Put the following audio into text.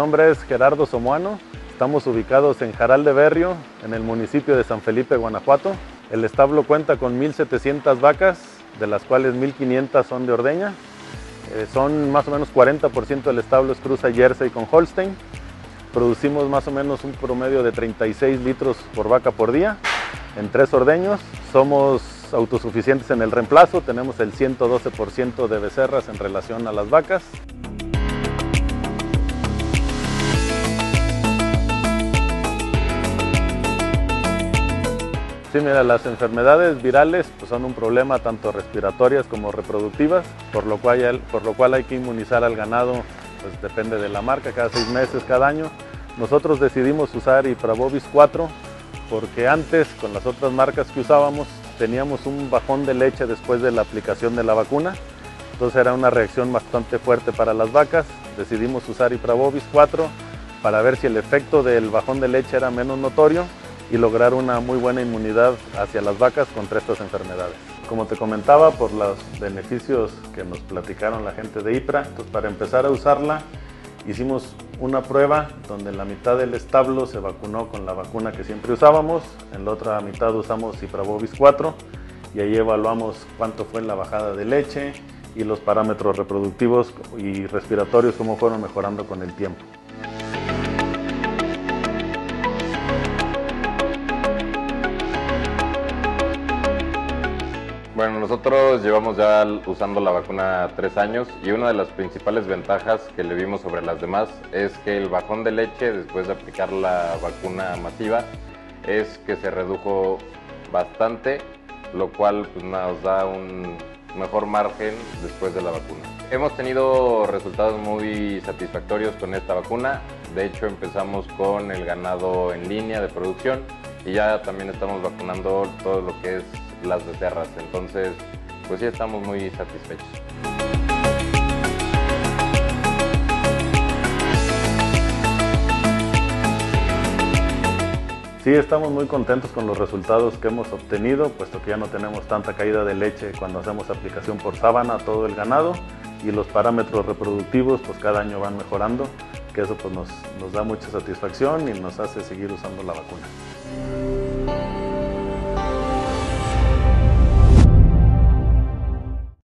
nombre es Gerardo Somuano. Estamos ubicados en Jaral de Berrio, en el municipio de San Felipe, Guanajuato. El establo cuenta con 1.700 vacas, de las cuales 1.500 son de ordeña. Eh, son más o menos 40% del establo es cruza Jersey con Holstein. Producimos más o menos un promedio de 36 litros por vaca por día en tres ordeños. Somos autosuficientes en el reemplazo, tenemos el 112% de becerras en relación a las vacas. Sí, mira, las enfermedades virales pues, son un problema tanto respiratorias como reproductivas, por lo, cual, por lo cual hay que inmunizar al ganado, pues depende de la marca, cada seis meses, cada año. Nosotros decidimos usar Iprabovis 4 porque antes con las otras marcas que usábamos teníamos un bajón de leche después de la aplicación de la vacuna, entonces era una reacción bastante fuerte para las vacas. Decidimos usar Iprabovis 4 para ver si el efecto del bajón de leche era menos notorio y lograr una muy buena inmunidad hacia las vacas contra estas enfermedades. Como te comentaba, por los beneficios que nos platicaron la gente de IPRA, entonces para empezar a usarla hicimos una prueba donde la mitad del establo se vacunó con la vacuna que siempre usábamos, en la otra mitad usamos Iprabovis 4 y ahí evaluamos cuánto fue la bajada de leche y los parámetros reproductivos y respiratorios, cómo fueron mejorando con el tiempo. Bueno, nosotros llevamos ya usando la vacuna tres años y una de las principales ventajas que le vimos sobre las demás es que el bajón de leche después de aplicar la vacuna masiva es que se redujo bastante, lo cual pues, nos da un mejor margen después de la vacuna. Hemos tenido resultados muy satisfactorios con esta vacuna, de hecho empezamos con el ganado en línea de producción y ya también estamos vacunando todo lo que es las becerras. Entonces, pues sí estamos muy satisfechos. Sí, estamos muy contentos con los resultados que hemos obtenido, puesto que ya no tenemos tanta caída de leche cuando hacemos aplicación por sábana a todo el ganado y los parámetros reproductivos pues cada año van mejorando, que eso pues nos, nos da mucha satisfacción y nos hace seguir usando la vacuna.